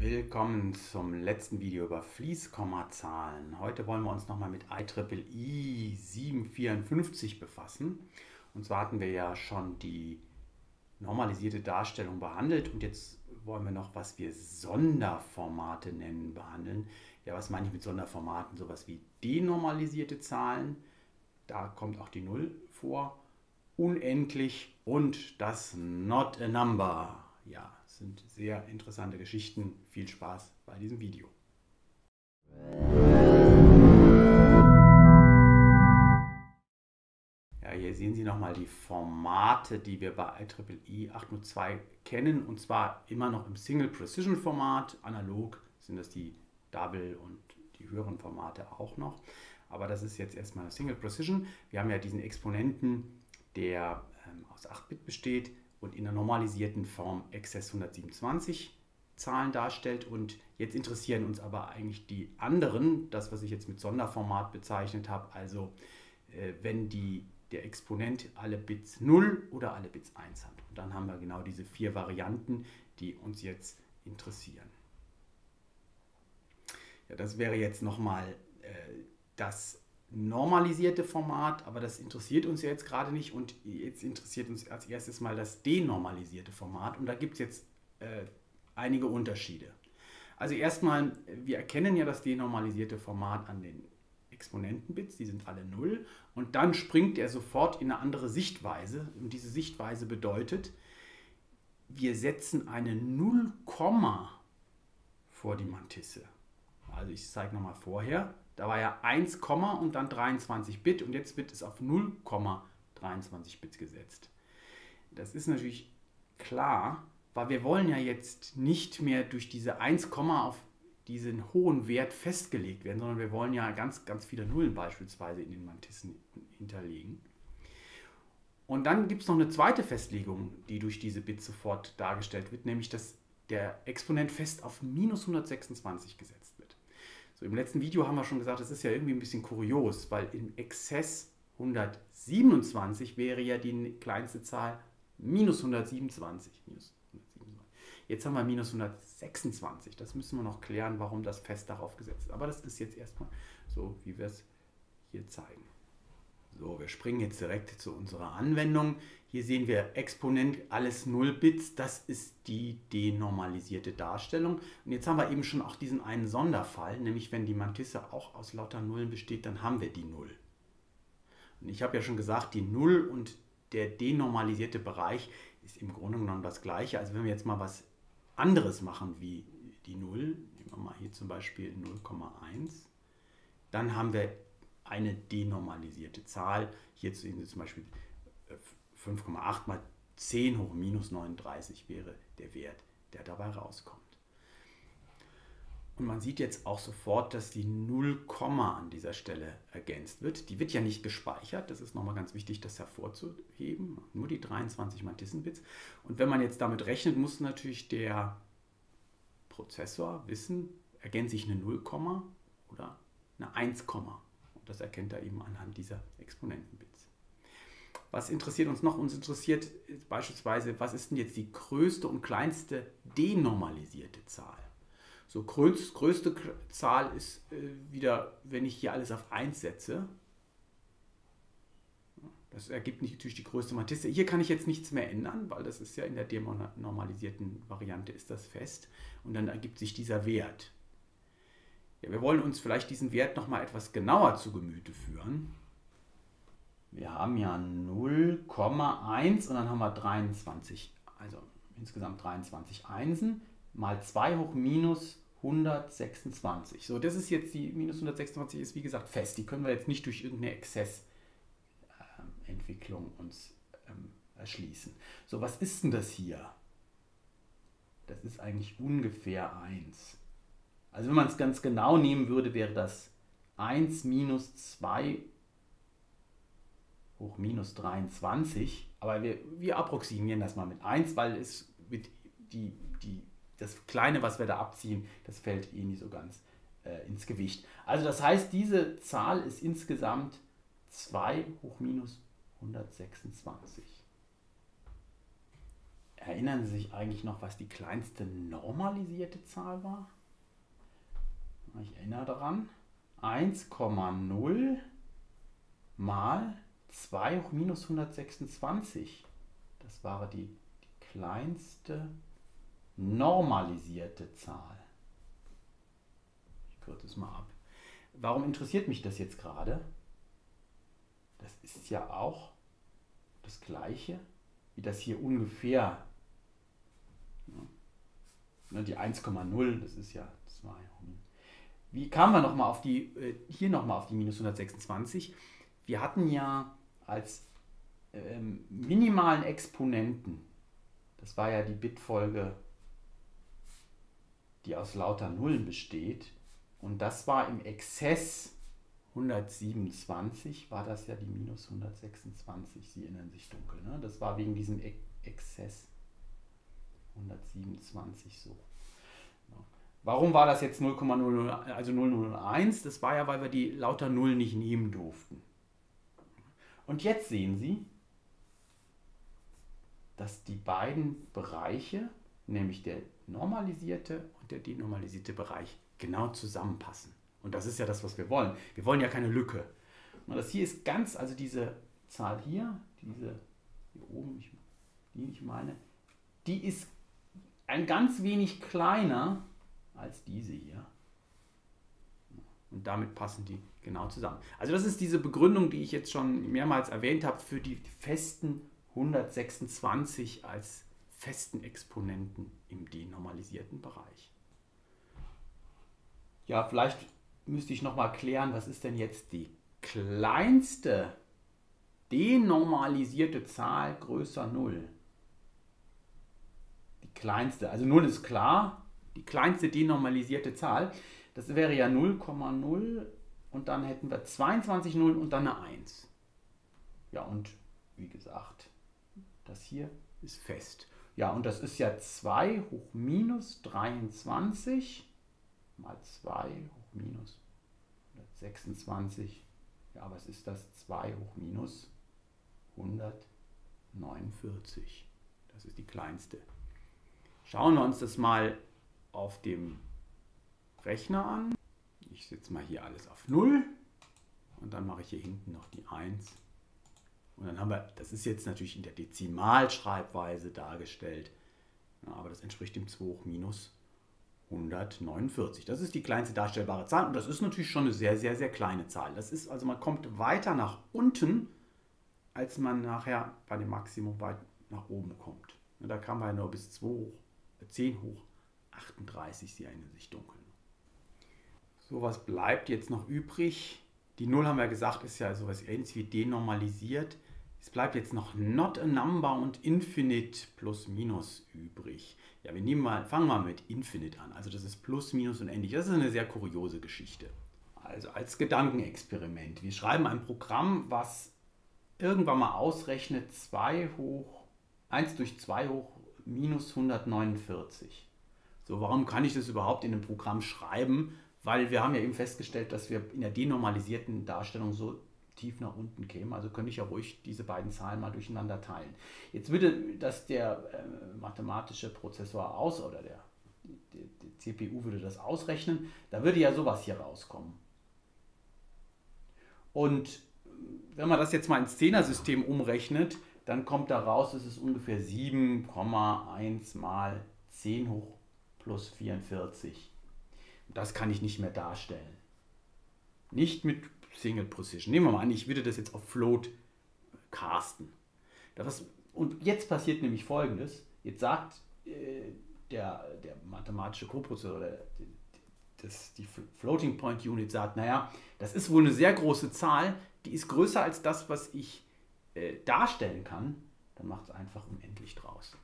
Willkommen zum letzten Video über Fließkommazahlen. Heute wollen wir uns nochmal mit IEEE 754 befassen. Und zwar hatten wir ja schon die normalisierte Darstellung behandelt und jetzt wollen wir noch, was wir Sonderformate nennen, behandeln. Ja, was meine ich mit Sonderformaten? Sowas wie denormalisierte Zahlen, da kommt auch die Null vor, unendlich und das Not a Number. Ja, sind sehr interessante Geschichten. Viel Spaß bei diesem Video. Ja, hier sehen Sie nochmal die Formate, die wir bei IEEE 802 kennen. Und zwar immer noch im Single Precision Format. Analog sind das die Double und die höheren Formate auch noch. Aber das ist jetzt erstmal Single Precision. Wir haben ja diesen Exponenten, der ähm, aus 8-Bit besteht und in der normalisierten Form Access 127 Zahlen darstellt. Und jetzt interessieren uns aber eigentlich die anderen, das, was ich jetzt mit Sonderformat bezeichnet habe, also äh, wenn die, der Exponent alle Bits 0 oder alle Bits 1 hat. Und dann haben wir genau diese vier Varianten, die uns jetzt interessieren. Ja, das wäre jetzt nochmal äh, das normalisierte Format, aber das interessiert uns ja jetzt gerade nicht und jetzt interessiert uns als erstes mal das denormalisierte Format und da gibt es jetzt äh, einige Unterschiede. Also erstmal, wir erkennen ja das denormalisierte Format an den Exponentenbits, die sind alle 0 und dann springt er sofort in eine andere Sichtweise und diese Sichtweise bedeutet, wir setzen eine 0, vor die Mantisse. Also ich zeige nochmal vorher, da war ja 1, und dann 23 Bit und jetzt wird es auf 0,23 Bit gesetzt. Das ist natürlich klar, weil wir wollen ja jetzt nicht mehr durch diese 1, auf diesen hohen Wert festgelegt werden, sondern wir wollen ja ganz, ganz viele Nullen beispielsweise in den Mantissen hinterlegen. Und dann gibt es noch eine zweite Festlegung, die durch diese Bits sofort dargestellt wird, nämlich dass der Exponent fest auf minus 126 gesetzt. So, Im letzten Video haben wir schon gesagt, das ist ja irgendwie ein bisschen kurios, weil im Exzess 127 wäre ja die kleinste Zahl minus 127. Minus 127. Jetzt haben wir minus 126. Das müssen wir noch klären, warum das fest darauf gesetzt ist. Aber das ist jetzt erstmal so, wie wir es hier zeigen. So, wir springen jetzt direkt zu unserer Anwendung. Hier sehen wir Exponent alles 0 Bits. Das ist die denormalisierte Darstellung. Und jetzt haben wir eben schon auch diesen einen Sonderfall, nämlich wenn die Mantisse auch aus lauter Nullen besteht, dann haben wir die 0. Und ich habe ja schon gesagt, die 0 und der denormalisierte Bereich ist im Grunde genommen das gleiche. Also wenn wir jetzt mal was anderes machen wie die 0, nehmen wir mal hier zum Beispiel 0,1, dann haben wir eine denormalisierte Zahl. Hier sehen Sie zum Beispiel 5,8 mal 10 hoch minus 39 wäre der Wert, der dabei rauskommt. Und man sieht jetzt auch sofort, dass die 0, an dieser Stelle ergänzt wird. Die wird ja nicht gespeichert, das ist nochmal ganz wichtig, das hervorzuheben. Nur die 23 Mantissenbits. Und wenn man jetzt damit rechnet, muss natürlich der Prozessor wissen, ergänze ich eine 0, oder eine 1, das erkennt er eben anhand dieser Exponentenbits. Was interessiert uns noch? Uns interessiert beispielsweise, was ist denn jetzt die größte und kleinste denormalisierte Zahl? So größ, größte Zahl ist äh, wieder, wenn ich hier alles auf 1 setze. Das ergibt natürlich die größte Matisse. Hier kann ich jetzt nichts mehr ändern, weil das ist ja in der denormalisierten Variante ist das fest. Und dann ergibt sich dieser Wert. Ja, wir wollen uns vielleicht diesen Wert noch mal etwas genauer zu Gemüte führen. Wir haben ja 0,1 und dann haben wir 23, also insgesamt 23 Einsen mal 2 hoch minus 126. So, das ist jetzt die minus 126 ist wie gesagt fest. Die können wir jetzt nicht durch irgendeine Exzessentwicklung uns ähm, erschließen. So, was ist denn das hier? Das ist eigentlich ungefähr 1. Also wenn man es ganz genau nehmen würde, wäre das 1 minus 2 hoch minus 23. Aber wir, wir approximieren das mal mit 1, weil es mit die, die, das Kleine, was wir da abziehen, das fällt eh nicht so ganz äh, ins Gewicht. Also das heißt, diese Zahl ist insgesamt 2 hoch minus 126. Erinnern Sie sich eigentlich noch, was die kleinste normalisierte Zahl war? Ich erinnere daran. 1,0 mal 2 hoch minus 126. Das war die, die kleinste normalisierte Zahl. Ich kürze es mal ab. Warum interessiert mich das jetzt gerade? Das ist ja auch das gleiche, wie das hier ungefähr. Ne, die 1,0, das ist ja 2. Wie kamen wir nochmal auf die, äh, hier nochmal auf die minus 126? Wir hatten ja als ähm, minimalen Exponenten, das war ja die Bitfolge, die aus lauter Nullen besteht, und das war im Exzess 127, war das ja die minus 126, Sie erinnern sich dunkel, ne? das war wegen diesem Exzess 127 so. Warum war das jetzt 0,00, also 001? Das war ja, weil wir die lauter Null nicht nehmen durften. Und jetzt sehen Sie, dass die beiden Bereiche, nämlich der normalisierte und der denormalisierte Bereich, genau zusammenpassen. Und das ist ja das, was wir wollen. Wir wollen ja keine Lücke. Und das hier ist ganz, also diese Zahl hier, diese hier oben, die ich meine, die ist ein ganz wenig kleiner als diese hier. Und damit passen die genau zusammen. Also das ist diese Begründung, die ich jetzt schon mehrmals erwähnt habe, für die festen 126 als festen Exponenten im denormalisierten Bereich. Ja, vielleicht müsste ich noch mal klären, was ist denn jetzt die kleinste denormalisierte Zahl größer 0? Die kleinste, also 0 ist klar, die kleinste denormalisierte Zahl. Das wäre ja 0,0 und dann hätten wir 22 Nullen und dann eine 1. Ja, und wie gesagt, das hier ist fest. Ja, und das ist ja 2 hoch minus 23 mal 2 hoch minus 126. Ja, was ist das? 2 hoch minus 149. Das ist die kleinste. Schauen wir uns das mal auf dem Rechner an. Ich setze mal hier alles auf 0 und dann mache ich hier hinten noch die 1. Und dann haben wir, das ist jetzt natürlich in der Dezimalschreibweise dargestellt, aber das entspricht dem 2 hoch minus 149. Das ist die kleinste darstellbare Zahl und das ist natürlich schon eine sehr, sehr, sehr kleine Zahl. Das ist also, man kommt weiter nach unten, als man nachher bei dem Maximum weit nach oben kommt. Da kam man ja nur bis 2 hoch, 10 äh, hoch 38, Sie erinnern sich dunkel. So, was bleibt jetzt noch übrig? Die 0 haben wir gesagt, ist ja sowas ähnliches wie denormalisiert. Es bleibt jetzt noch not a number und infinite plus minus übrig. Ja, wir nehmen mal, fangen mal mit infinite an. Also das ist plus, minus und endlich. Das ist eine sehr kuriose Geschichte. Also als Gedankenexperiment. Wir schreiben ein Programm, was irgendwann mal ausrechnet 2 hoch 1 durch 2 hoch minus 149. So, warum kann ich das überhaupt in einem Programm schreiben? Weil wir haben ja eben festgestellt, dass wir in der denormalisierten Darstellung so tief nach unten kämen. Also könnte ich ja ruhig diese beiden Zahlen mal durcheinander teilen. Jetzt würde das der äh, mathematische Prozessor aus oder der, die, die CPU würde das ausrechnen. Da würde ja sowas hier rauskommen. Und wenn man das jetzt mal ins Zehner-System umrechnet, dann kommt da raus, es ist ungefähr 7,1 mal 10 hoch plus 44. Das kann ich nicht mehr darstellen. Nicht mit Single Precision. Nehmen wir mal an, ich würde das jetzt auf Float casten. Das, und jetzt passiert nämlich folgendes. Jetzt sagt äh, der, der mathematische Koprozessor oder das, die Floating Point Unit sagt, naja, das ist wohl eine sehr große Zahl, die ist größer als das, was ich äh, darstellen kann, dann macht es einfach unendlich draus.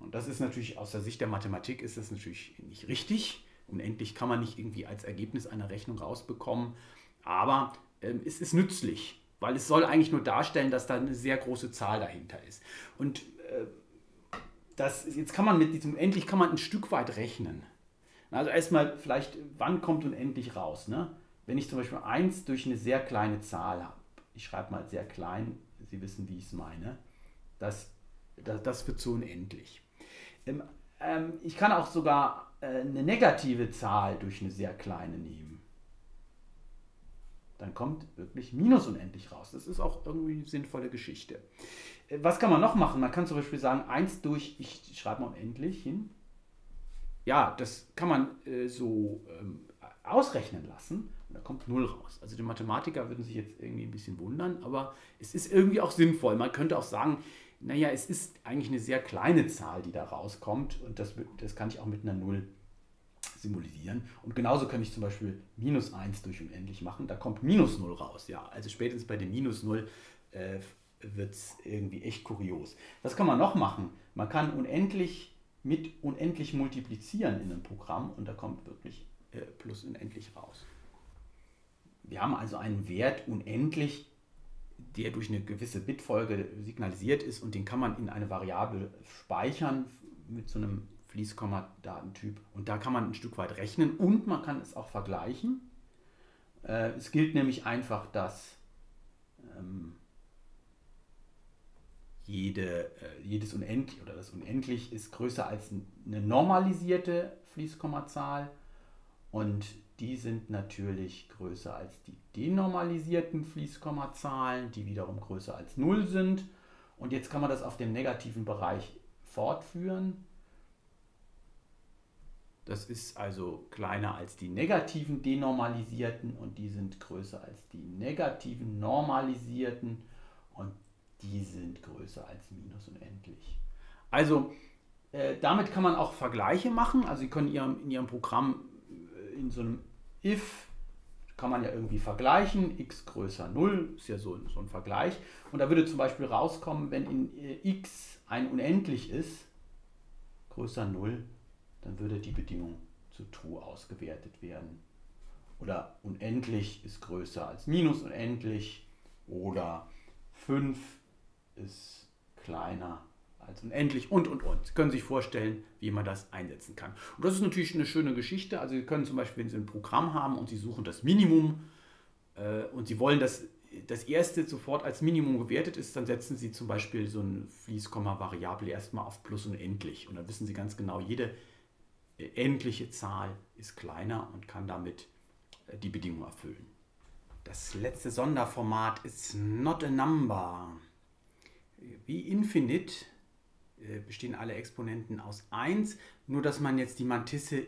Und das ist natürlich aus der Sicht der Mathematik ist das natürlich nicht richtig. Unendlich kann man nicht irgendwie als Ergebnis einer Rechnung rausbekommen. Aber ähm, es ist nützlich, weil es soll eigentlich nur darstellen, dass da eine sehr große Zahl dahinter ist. Und äh, das, jetzt kann man mit diesem unendlich kann man ein Stück weit rechnen. Also erstmal vielleicht, wann kommt unendlich raus? Ne? Wenn ich zum Beispiel 1 durch eine sehr kleine Zahl habe, ich schreibe mal sehr klein, Sie wissen, wie ich es meine, dass das, das wird zu unendlich. Ähm, ähm, ich kann auch sogar äh, eine negative Zahl durch eine sehr kleine nehmen. Dann kommt wirklich minus unendlich raus. Das ist auch irgendwie eine sinnvolle Geschichte. Äh, was kann man noch machen? Man kann zum Beispiel sagen, 1 durch, ich schreibe mal unendlich hin. Ja, das kann man äh, so ähm, ausrechnen lassen. Und da kommt 0 raus. Also die Mathematiker würden sich jetzt irgendwie ein bisschen wundern, aber es ist irgendwie auch sinnvoll. Man könnte auch sagen, naja, es ist eigentlich eine sehr kleine Zahl, die da rauskommt und das, das kann ich auch mit einer 0 symbolisieren. Und genauso kann ich zum Beispiel minus 1 durch unendlich machen, da kommt minus 0 raus. Ja, also spätestens bei dem minus 0 äh, wird es irgendwie echt kurios. Was kann man noch machen? Man kann unendlich mit unendlich multiplizieren in einem Programm und da kommt wirklich äh, plus unendlich raus. Wir haben also einen Wert unendlich der durch eine gewisse Bitfolge signalisiert ist und den kann man in eine Variable speichern mit so einem Fließkomma-Datentyp. Und da kann man ein Stück weit rechnen und man kann es auch vergleichen. Äh, es gilt nämlich einfach, dass ähm, jede, äh, jedes Unendlich oder das Unendlich ist größer als eine normalisierte Fließkommazahl und die sind natürlich größer als die denormalisierten Fließkommazahlen, die wiederum größer als 0 sind. Und jetzt kann man das auf dem negativen Bereich fortführen. Das ist also kleiner als die negativen denormalisierten und die sind größer als die negativen normalisierten und die sind größer als minus unendlich. Also äh, damit kann man auch Vergleiche machen. Also Sie können in Ihrem, in Ihrem Programm in so einem if kann man ja irgendwie vergleichen, x größer 0, ist ja so, so ein Vergleich. Und da würde zum Beispiel rauskommen, wenn in äh, x ein unendlich ist, größer 0, dann würde die Bedingung zu true ausgewertet werden. Oder unendlich ist größer als minus unendlich oder 5 ist kleiner als unendlich und und und. Sie können sich vorstellen, wie man das einsetzen kann. Und das ist natürlich eine schöne Geschichte. Also Sie können zum Beispiel, wenn Sie ein Programm haben und Sie suchen das Minimum äh, und Sie wollen, dass das erste sofort als Minimum gewertet ist, dann setzen Sie zum Beispiel so ein Fließkomma-Variable erstmal auf plus unendlich. Und dann wissen Sie ganz genau, jede äh, endliche Zahl ist kleiner und kann damit äh, die Bedingung erfüllen. Das letzte Sonderformat ist not a number. Wie infinite bestehen alle Exponenten aus 1, nur dass man jetzt die Mantisse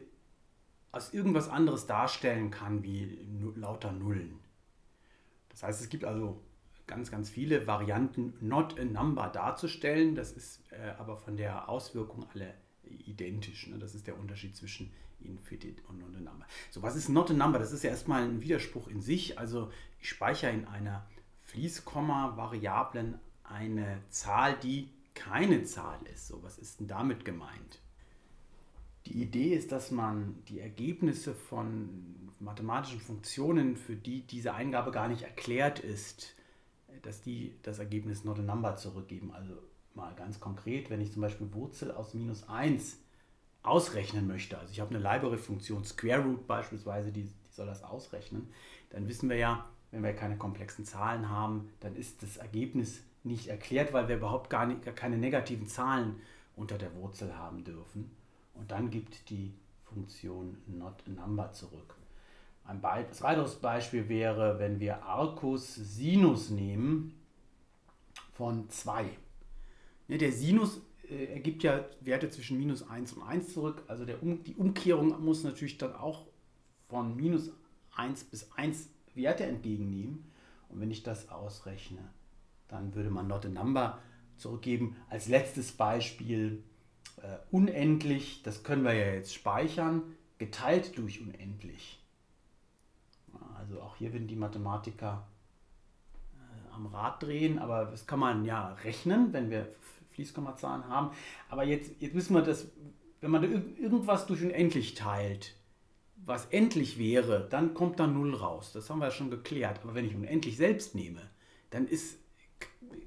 aus irgendwas anderes darstellen kann, wie lauter Nullen. Das heißt, es gibt also ganz, ganz viele Varianten, not a number darzustellen. Das ist äh, aber von der Auswirkung alle identisch. Ne? Das ist der Unterschied zwischen infinite und not a number. So, was ist not a number? Das ist ja erstmal ein Widerspruch in sich. Also ich speichere in einer Fließkomma-Variablen eine Zahl, die keine Zahl ist. So, was ist denn damit gemeint? Die Idee ist, dass man die Ergebnisse von mathematischen Funktionen, für die diese Eingabe gar nicht erklärt ist, dass die das Ergebnis not a number zurückgeben. Also mal ganz konkret, wenn ich zum Beispiel Wurzel aus minus 1 ausrechnen möchte, also ich habe eine Library-Funktion, Square Root beispielsweise, die, die soll das ausrechnen, dann wissen wir ja, wenn wir keine komplexen Zahlen haben, dann ist das Ergebnis nicht erklärt, weil wir überhaupt gar, nicht, gar keine negativen Zahlen unter der Wurzel haben dürfen. Und dann gibt die Funktion not number zurück. Ein weiteres Beispiel wäre, wenn wir Arcus Sinus nehmen von 2. Ne, der Sinus äh, ergibt ja Werte zwischen minus 1 und 1 zurück. Also um, die Umkehrung muss natürlich dann auch von minus 1 bis 1 Werte entgegennehmen. Und wenn ich das ausrechne, dann würde man not a number zurückgeben. Als letztes Beispiel äh, unendlich, das können wir ja jetzt speichern, geteilt durch unendlich. Also auch hier würden die Mathematiker äh, am Rad drehen, aber das kann man ja rechnen, wenn wir Fließkommazahlen haben. Aber jetzt, jetzt wissen wir, dass wenn man irgendwas durch unendlich teilt, was endlich wäre, dann kommt da 0 raus. Das haben wir ja schon geklärt. Aber wenn ich unendlich selbst nehme, dann ist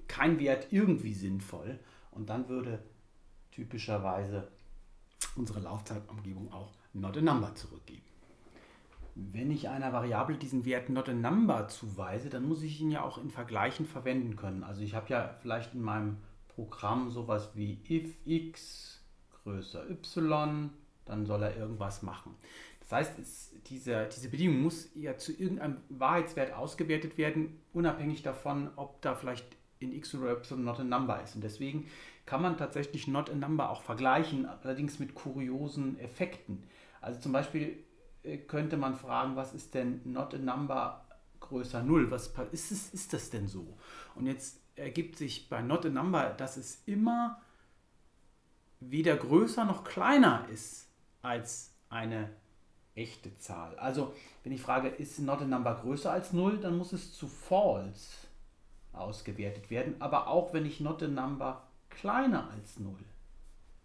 kein Wert irgendwie sinnvoll. Und dann würde typischerweise unsere Laufzeitumgebung auch not a number zurückgeben. Wenn ich einer Variable diesen Wert not a number zuweise, dann muss ich ihn ja auch in Vergleichen verwenden können. Also ich habe ja vielleicht in meinem Programm sowas wie if x größer y, dann soll er irgendwas machen. Das heißt, es, diese, diese Bedingung muss ja zu irgendeinem Wahrheitswert ausgewertet werden, unabhängig davon, ob da vielleicht in x oder y not a number ist. Und deswegen kann man tatsächlich not a number auch vergleichen, allerdings mit kuriosen Effekten. Also zum Beispiel äh, könnte man fragen, was ist denn not a number größer 0? Was ist, es, ist das denn so? Und jetzt ergibt sich bei not a number, dass es immer weder größer noch kleiner ist als eine echte Zahl. Also wenn ich frage, ist not a number größer als 0, dann muss es zu false ausgewertet werden. Aber auch wenn ich not a number kleiner als 0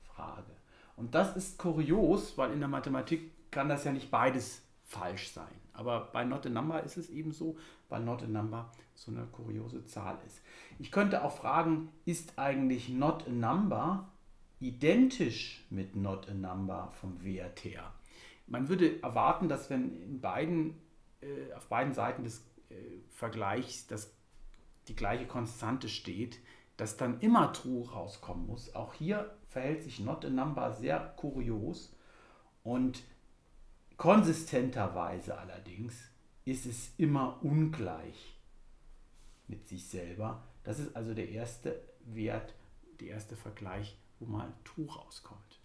frage. Und das ist kurios, weil in der Mathematik kann das ja nicht beides falsch sein. Aber bei not a number ist es eben so, weil not a number so eine kuriose Zahl ist. Ich könnte auch fragen, ist eigentlich not a number identisch mit not a number vom Wert her? Man würde erwarten, dass wenn in beiden, äh, auf beiden Seiten des äh, Vergleichs das, die gleiche Konstante steht, dass dann immer True rauskommen muss. Auch hier verhält sich not a number sehr kurios und konsistenterweise allerdings ist es immer ungleich mit sich selber. Das ist also der erste Wert, der erste Vergleich, wo mal True rauskommt.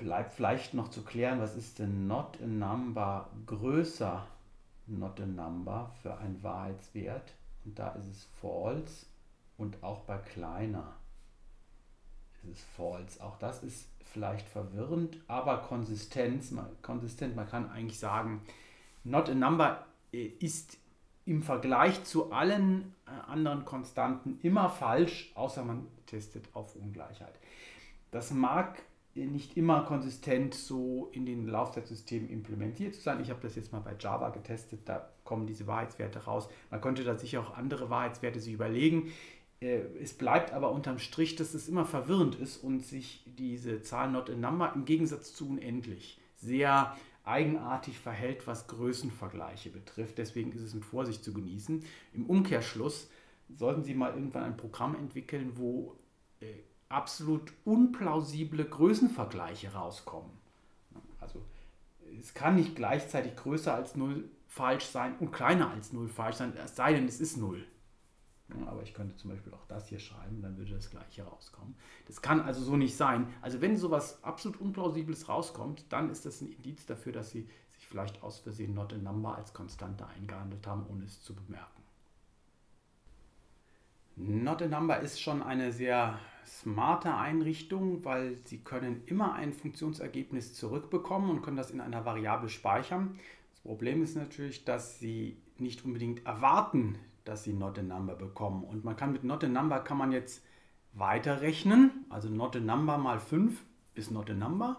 Bleibt vielleicht noch zu klären, was ist denn not a number größer not a number für einen Wahrheitswert? Und da ist es false und auch bei kleiner ist es false. Auch das ist vielleicht verwirrend, aber Konsistenz, konsistent, man kann eigentlich sagen, not a number äh, ist im Vergleich zu allen äh, anderen Konstanten immer falsch, außer man testet auf Ungleichheit. Das mag nicht immer konsistent so in den Laufzeitsystemen implementiert zu sein. Ich habe das jetzt mal bei Java getestet, da kommen diese Wahrheitswerte raus. Man könnte da sicher auch andere Wahrheitswerte sich überlegen. Äh, es bleibt aber unterm Strich, dass es immer verwirrend ist und sich diese Zahl not a number im Gegensatz zu unendlich sehr eigenartig verhält, was Größenvergleiche betrifft. Deswegen ist es mit Vorsicht zu genießen. Im Umkehrschluss sollten Sie mal irgendwann ein Programm entwickeln, wo äh, absolut unplausible Größenvergleiche rauskommen. Also es kann nicht gleichzeitig größer als 0 falsch sein und kleiner als 0 falsch sein, es sei denn, es ist 0. Aber ich könnte zum Beispiel auch das hier schreiben, dann würde das gleiche rauskommen. Das kann also so nicht sein. Also wenn sowas absolut Unplausibles rauskommt, dann ist das ein Indiz dafür, dass Sie sich vielleicht aus Versehen not a number als Konstante eingehandelt haben, ohne es zu bemerken. Not a number ist schon eine sehr smarte Einrichtung, weil Sie können immer ein Funktionsergebnis zurückbekommen und können das in einer Variable speichern. Das Problem ist natürlich, dass Sie nicht unbedingt erwarten, dass sie not a number bekommen. Und man kann mit not a number kann man jetzt weiterrechnen. Also not a number mal 5 ist not a number.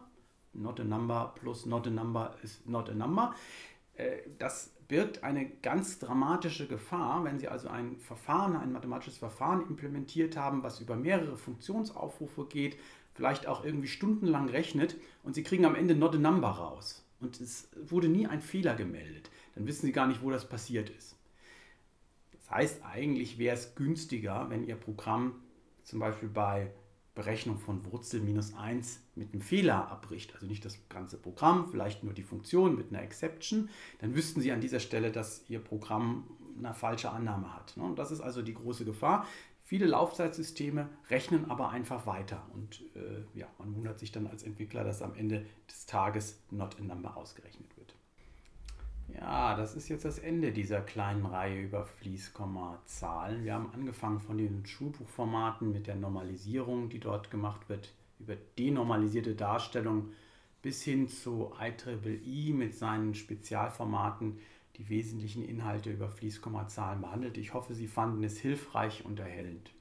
Not a number plus not a number ist not a number. Äh, das birgt eine ganz dramatische Gefahr, wenn Sie also ein Verfahren, ein mathematisches Verfahren implementiert haben, was über mehrere Funktionsaufrufe geht, vielleicht auch irgendwie stundenlang rechnet und Sie kriegen am Ende not a number raus. Und es wurde nie ein Fehler gemeldet. Dann wissen Sie gar nicht, wo das passiert ist heißt, eigentlich wäre es günstiger, wenn Ihr Programm zum Beispiel bei Berechnung von Wurzel minus 1 mit einem Fehler abbricht, also nicht das ganze Programm, vielleicht nur die Funktion mit einer Exception, dann wüssten Sie an dieser Stelle, dass Ihr Programm eine falsche Annahme hat. Ne? Und das ist also die große Gefahr. Viele Laufzeitsysteme rechnen aber einfach weiter und äh, ja, man wundert sich dann als Entwickler, dass am Ende des Tages not a number ausgerechnet wird. Ja, das ist jetzt das Ende dieser kleinen Reihe über Fließkommazahlen. Wir haben angefangen von den Schulbuchformaten mit der Normalisierung, die dort gemacht wird, über denormalisierte Darstellung bis hin zu IEEE mit seinen Spezialformaten die wesentlichen Inhalte über Fließkommazahlen behandelt. Ich hoffe, Sie fanden es hilfreich und erhellend.